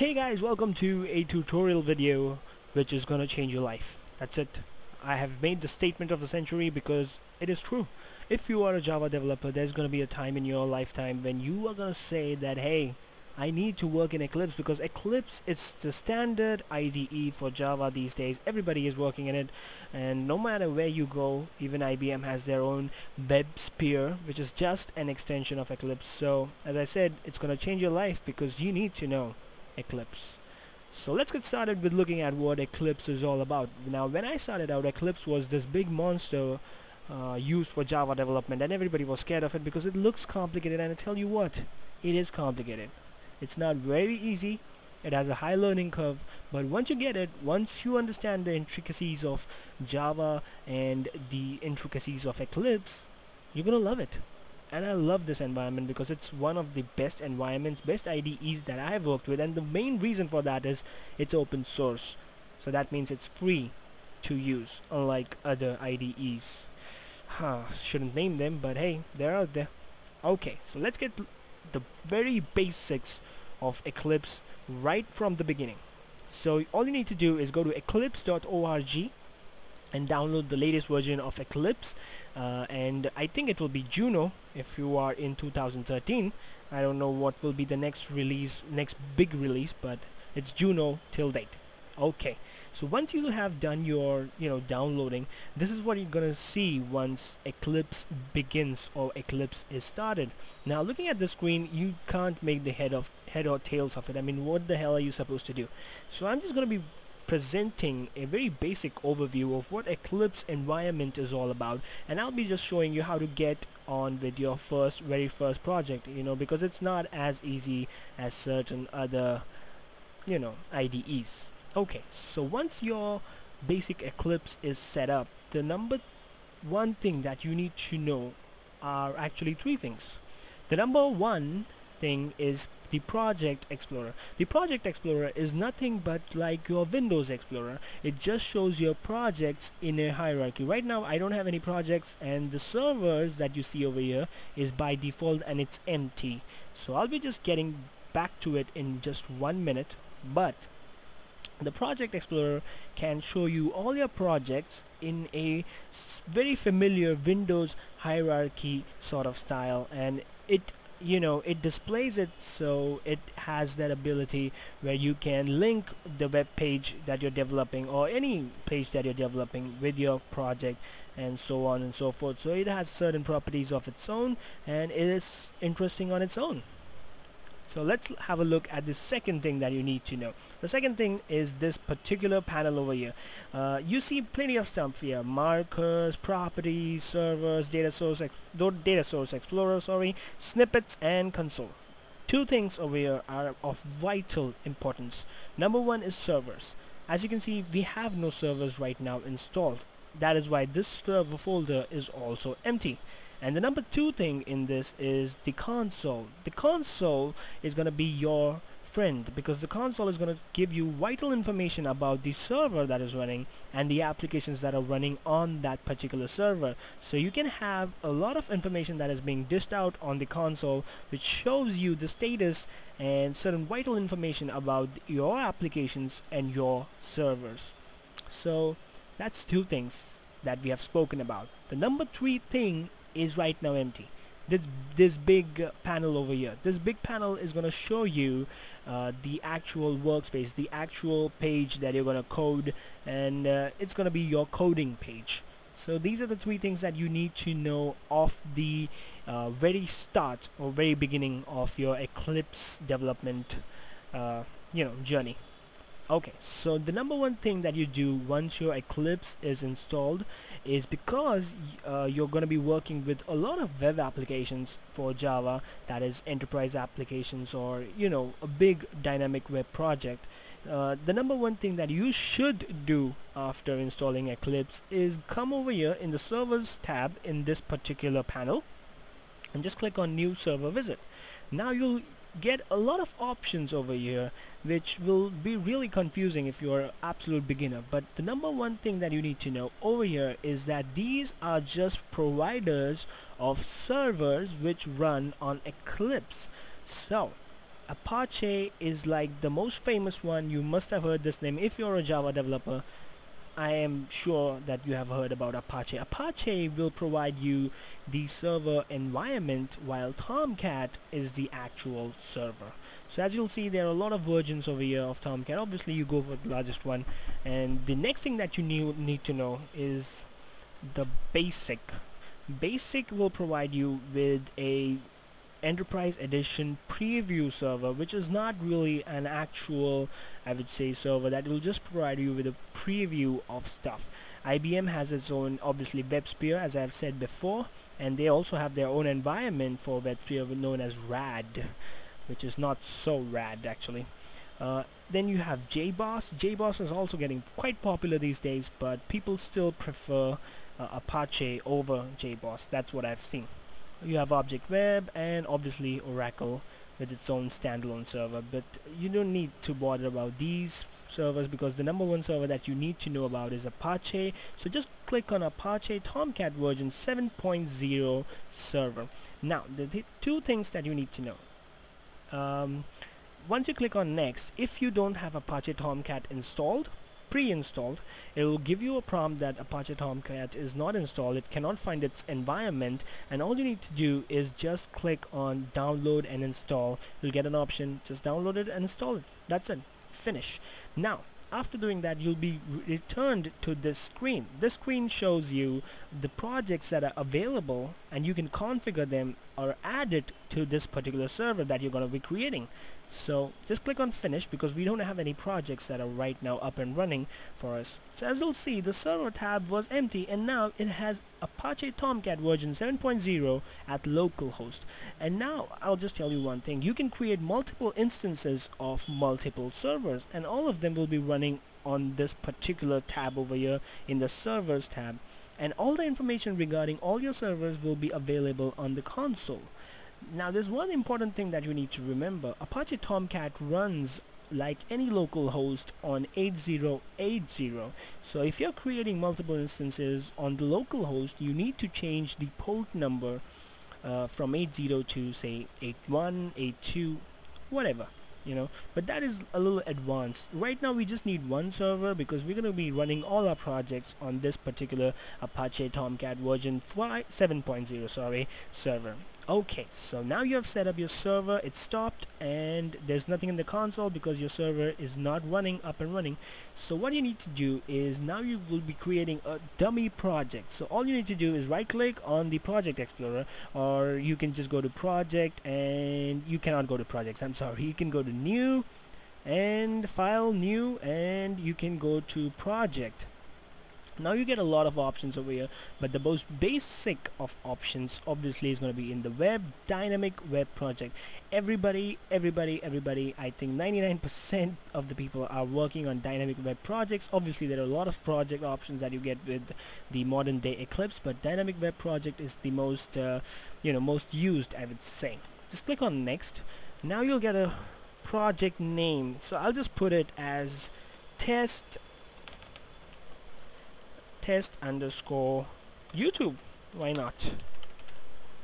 Hey guys, welcome to a tutorial video which is gonna change your life. That's it. I have made the statement of the century because it is true. If you are a Java developer, there's gonna be a time in your lifetime when you are gonna say that, hey, I need to work in Eclipse because Eclipse is the standard IDE for Java these days. Everybody is working in it and no matter where you go, even IBM has their own WebSphere which is just an extension of Eclipse. So as I said, it's gonna change your life because you need to know Eclipse. So let's get started with looking at what Eclipse is all about. Now when I started out Eclipse was this big monster uh, used for Java development and everybody was scared of it because it looks complicated and I tell you what, it is complicated. It's not very easy, it has a high learning curve but once you get it, once you understand the intricacies of Java and the intricacies of Eclipse, you're gonna love it and I love this environment because it's one of the best environments best IDEs that I have worked with. And the main reason for that is it's open source. So that means it's free to use unlike other IDEs huh, shouldn't name them but hey they're out there. Okay so let's get the very basics of Eclipse right from the beginning. So all you need to do is go to eclipse.org and download the latest version of Eclipse. Uh, and I think it will be Juno if you are in 2013 I don't know what will be the next release next big release but it's Juno till date. Okay so once you have done your you know downloading this is what you're gonna see once Eclipse begins or Eclipse is started. Now looking at the screen you can't make the head of head or tails of it. I mean what the hell are you supposed to do? So I'm just gonna be presenting a very basic overview of what Eclipse environment is all about. And I'll be just showing you how to get on with your first very first project you know because it's not as easy as certain other you know IDEs okay so once your basic Eclipse is set up the number one thing that you need to know are actually three things. The number one thing is the Project Explorer. The Project Explorer is nothing but like your Windows Explorer. It just shows your projects in a hierarchy. Right now I don't have any projects and the servers that you see over here is by default and it's empty. So I'll be just getting back to it in just one minute but the project explorer can show you all your projects in a very familiar windows hierarchy sort of style and it you know it displays it so it has that ability where you can link the web page that you're developing or any page that you're developing with your project and so on and so forth. So it has certain properties of its own and it is interesting on its own so let's have a look at the second thing that you need to know. The second thing is this particular panel over here. Uh, you see plenty of stuff here. Markers, properties, servers, data source, data source explorer, sorry, snippets and console. Two things over here are of vital importance. Number one is servers. As you can see, we have no servers right now installed. That is why this server folder is also empty and the number two thing in this is the console. The console is going to be your friend because the console is going to give you vital information about the server that is running and the applications that are running on that particular server. So you can have a lot of information that is being dished out on the console which shows you the status and certain vital information about your applications and your servers. So that's two things that we have spoken about. The number three thing is right now empty. This this big panel over here this big panel is going to show you uh, the actual workspace the actual page that you're going to code and uh, it's going to be your coding page. So these are the three things that you need to know of the uh, very start or very beginning of your Eclipse development uh, you know journey okay so the number one thing that you do once your Eclipse is installed is because uh, you're going to be working with a lot of web applications for Java that is enterprise applications or you know a big dynamic web project. Uh, the number one thing that you should do after installing Eclipse is come over here in the servers tab in this particular panel and just click on new server visit. Now you'll get a lot of options over here which will be really confusing if you're an absolute beginner. But the number one thing that you need to know over here is that these are just providers of servers which run on Eclipse. So Apache is like the most famous one. You must have heard this name if you're a Java developer I am sure that you have heard about Apache. Apache will provide you the server environment while Tomcat is the actual server. So as you'll see there are a lot of versions over here of Tomcat. Obviously you go for the largest one and the next thing that you need, need to know is the basic. Basic will provide you with a enterprise edition preview server which is not really an actual I would say server that will just provide you with a preview of stuff. IBM has its own obviously WebSphere as I've said before and they also have their own environment for WebSphere known as RAD which is not so rad actually. Uh, then you have JBoss. JBoss is also getting quite popular these days but people still prefer uh, Apache over JBoss. That's what I've seen you have ObjectWeb and obviously oracle with its own standalone server but you don't need to bother about these servers because the number one server that you need to know about is apache. So just click on apache tomcat version 7.0 server. Now the th two things that you need to know. Um, once you click on next if you don't have apache tomcat installed pre-installed it will give you a prompt that Apache Tomcat is not installed it cannot find its environment and all you need to do is just click on download and install. You'll get an option just download it and install it. That's it. Finish. Now after doing that you'll be returned to this screen. This screen shows you the projects that are available and you can configure them or add it to this particular server that you're going to be creating so just click on finish because we don't have any projects that are right now up and running for us. So as you'll see the server tab was empty and now it has Apache Tomcat version 7.0 at localhost. And now I'll just tell you one thing. You can create multiple instances of multiple servers and all of them will be running on this particular tab over here in the servers tab. And all the information regarding all your servers will be available on the console now there's one important thing that you need to remember. Apache Tomcat runs like any local host on 8080 so if you're creating multiple instances on the local host you need to change the port number uh, from 80 to say 81 82 whatever you know? But that is a little advanced. Right now we just need one server because we're going to be running all our projects on this particular Apache Tomcat version 7.0 sorry server okay so now you have set up your server it's stopped and there's nothing in the console because your server is not running up and running. So what you need to do is now you will be creating a dummy project. So all you need to do is right click on the project explorer or you can just go to project and you cannot go to projects I'm sorry. You can go to new and file new and you can go to project now you get a lot of options over here but the most basic of options obviously is going to be in the web dynamic web project. Everybody everybody everybody I think 99% of the people are working on dynamic web projects. Obviously there are a lot of project options that you get with the modern day Eclipse but dynamic web project is the most uh, you know most used I would say. Just click on next. Now you'll get a project name. So I'll just put it as test test underscore YouTube. Why not?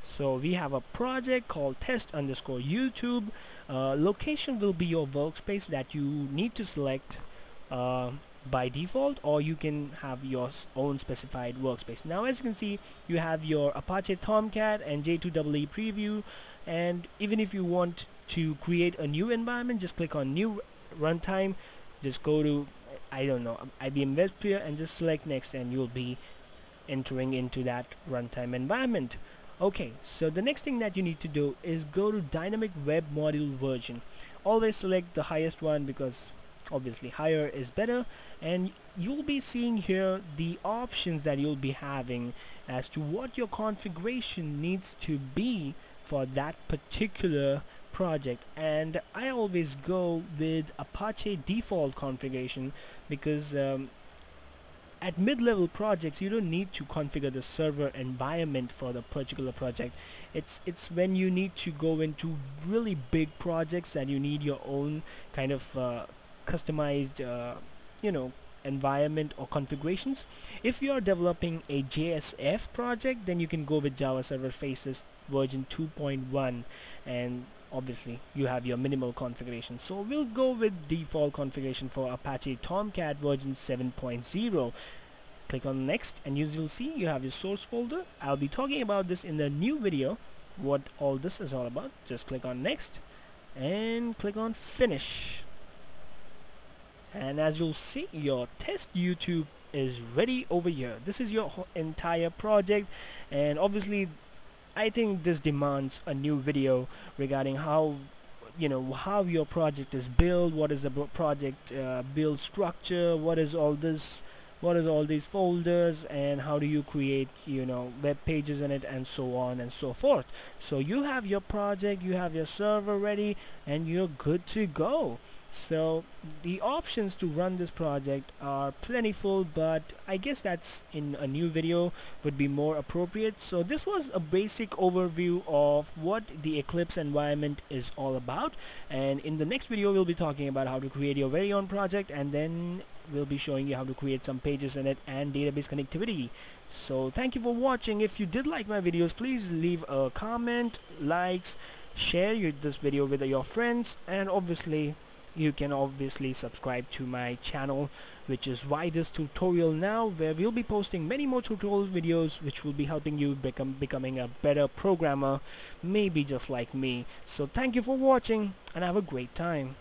So we have a project called test underscore YouTube. Uh, location will be your workspace that you need to select uh, by default or you can have your own specified workspace. Now as you can see you have your Apache Tomcat and J2EE preview. And even if you want to create a new environment just click on new runtime. Just go to I don't know. IBM WebSphere and just select next and you'll be entering into that runtime environment. Okay so the next thing that you need to do is go to dynamic web module version. Always select the highest one because obviously higher is better and you'll be seeing here the options that you'll be having as to what your configuration needs to be for that particular project and I always go with Apache default configuration because um, at mid-level projects you don't need to configure the server environment for the particular project. It's it's when you need to go into really big projects that you need your own kind of uh, customized uh, you know environment or configurations. If you are developing a JSF project then you can go with Java Server Faces version 2.1 and obviously you have your minimal configuration. So we'll go with default configuration for Apache Tomcat version 7.0 click on next and you will see you have your source folder. I'll be talking about this in the new video what all this is all about. Just click on next and click on finish. And as you'll see your test YouTube is ready over here. This is your entire project and obviously I think this demands a new video regarding how you know how your project is built what is the project uh, build structure what is all this what is all these folders and how do you create you know web pages in it and so on and so forth. So you have your project you have your server ready and you're good to go so the options to run this project are plentiful but I guess that's in a new video would be more appropriate. So this was a basic overview of what the Eclipse environment is all about. And in the next video we'll be talking about how to create your very own project and then we'll be showing you how to create some pages in it and database connectivity. So thank you for watching. If you did like my videos please leave a comment likes share your, this video with your friends and obviously you can obviously subscribe to my channel which is why this tutorial now where we'll be posting many more tutorial videos which will be helping you become becoming a better programmer maybe just like me. So thank you for watching and have a great time